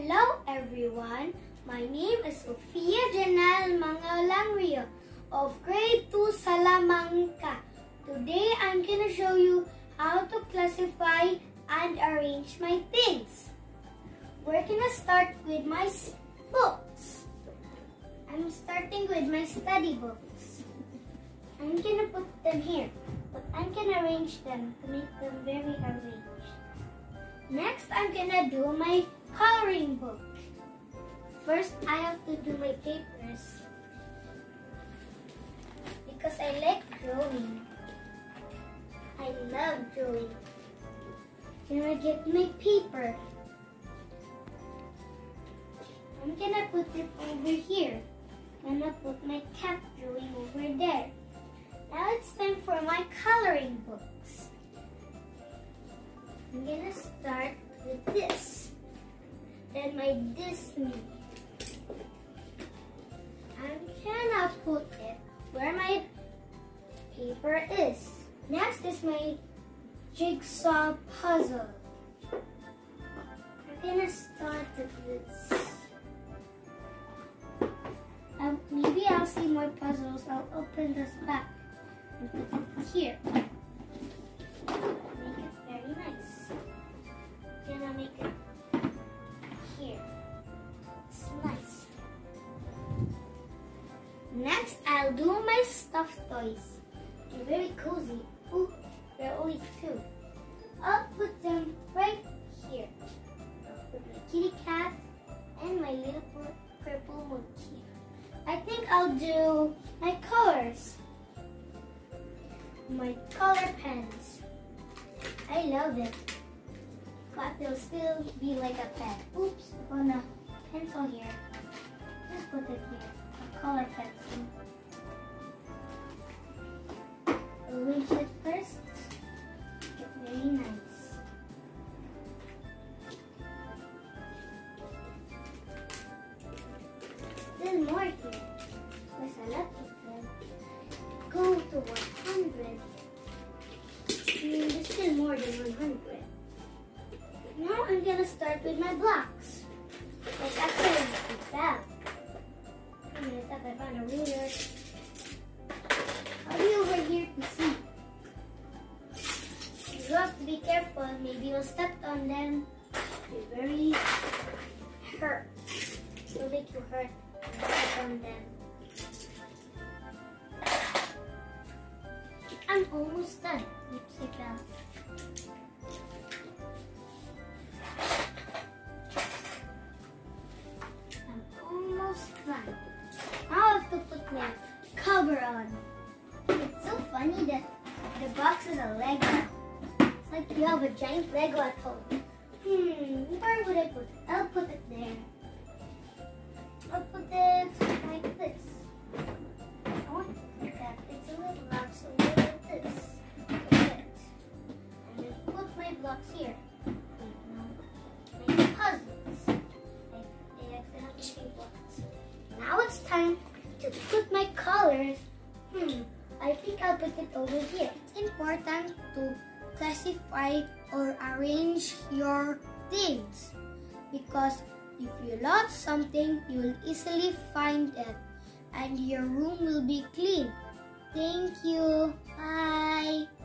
Hello everyone, my name is Sophia Jhanelle Mangalangrio of grade 2 Salamanca. Today I'm to show you how to classify and arrange my things. We're to start with my books. I'm starting with my study books. I'm to put them here, but I'm to arrange them to make them very arranged. Next, I'm to do my coloring book. First, I have to do my papers because I like drawing. I love drawing. Can I get my paper? I'm gonna put it over here. I'm gonna put my cat drawing over there. Now it's time for my coloring books. I'm gonna start with this. Then my Disney. I'm gonna put it where my paper is. Next is my jigsaw puzzle. I'm gonna start with this. Um, maybe I'll see more puzzles. I'll open this back and put it here. Make it very nice. Gonna make it I'll do my stuffed toys. They're very cozy. Ooh, there are only two. I'll put them right here. I'll put my kitty cat and my little pur- purple monkey. I think I'll do my colors. My color pens. I love it. But they'll still be like a pen. Oops, on a pencil here. Just put it here. A color pencil. Arrange it first. It very nice. Still more here. There's a lot of them. Go to 100. Mm, there's still more than 100. Now I'm gonna start with my blocks. Like actually that. I thought I found a ruler. Maybe you'll step on them. You're very hurt. It'll make you hurt. when you Step on them. I'm almost done. I fell. I'm almost done. Now I have to put my cover on. It's so funny that the box is a Lego. Like you have a giant Lego at home. Hmm, where would I put it? I'll put it there. I'll put it like this. I want it like that. It's a little loud, so go like this. And then put my blocks here. Make puzzles. They accidentally shape blocks. Now it's time to put my colors. Hmm, I think I'll put it over here. It's important to classify or arrange your things because if you lost something, you will easily find it and your room will be clean. Thank you. Bye.